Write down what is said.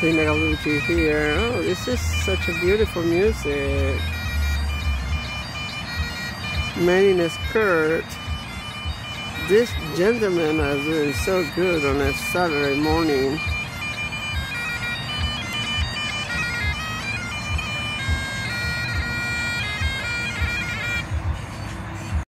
Lina Gallucci here. Oh, this is such a beautiful music. Man in a skirt. This gentleman is doing so good on a Saturday morning.